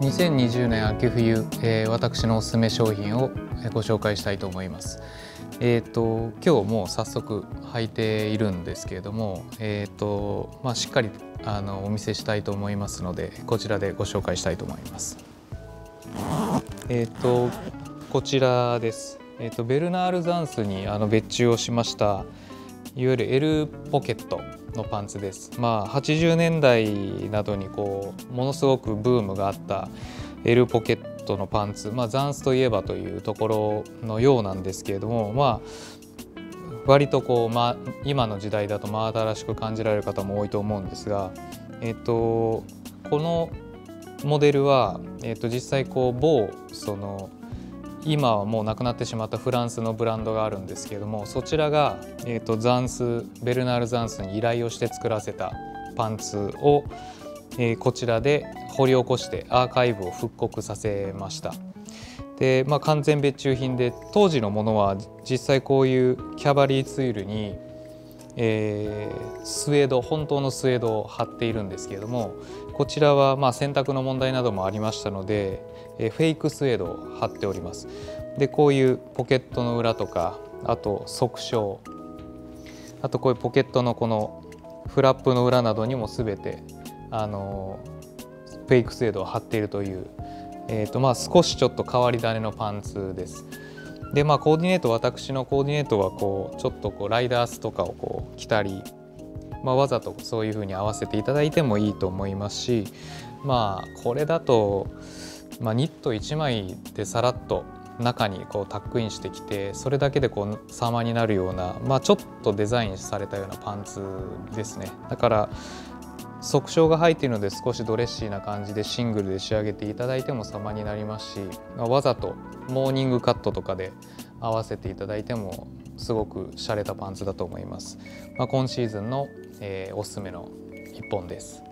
2020年秋冬、えー、私のおすすめ商品をご紹介したいと思います。えーと、今日もう早速履いているんですけれども、えーとまあ、しっかりあのお見せしたいと思いますのでこちらでご紹介したいと思います。えーと、こちらです、えーと、ベルナール・ザンスにあの別注をしましたいわゆる L ポケットのパンツです。まあ、80年代などにこうものすごくブームがあった L ポケットのパンツ、まあ、ザンスといえばというところのようなんですけれども、まあ、割とこう、ま、今の時代だと真新しく感じられる方も多いと思うんですが、えっと、このモデルは、えっと、実際こう某その今はもうなくなってしまったフランスのブランドがあるんですけれどもそちらが、えーと、ザンスベルナール・ザンスに依頼をして作らせたパンツを、えー、こちらで掘り起こしてアーカイブを復刻させました。で、まあ、完全別注品で当時のものは実際こういうキャバリーツイルに、えー、スウェード本当のスウェードを貼っているんですけれどもこちらはまあ選択の問題などもありましたので、えー、フェイクスウェードを貼っております。でこういうポケットの裏とかあと側傷あとこういうポケットのこのフラップの裏などにも全てあのフェイクスウェードを貼っているというえーとまあ、少しちょっと変わり種のパンツです。でまあコーディネート私のコーディネートはこうちょっとこうライダースとかをこう着たり、まあ、わざとそういうふうに合わせていただいてもいいと思いますしまあこれだと、まあ、ニット1枚でさらっと中にこうタックインしてきてそれだけでこう様になるような、まあ、ちょっとデザインされたようなパンツですね。だから側傷が入っているので少しドレッシーな感じでシングルで仕上げていただいても様になりますし、わざとモーニングカットとかで合わせていただいてもすごく洒落たパンツだと思います、まあ、今シーズンの、えー、おすすめの一本です。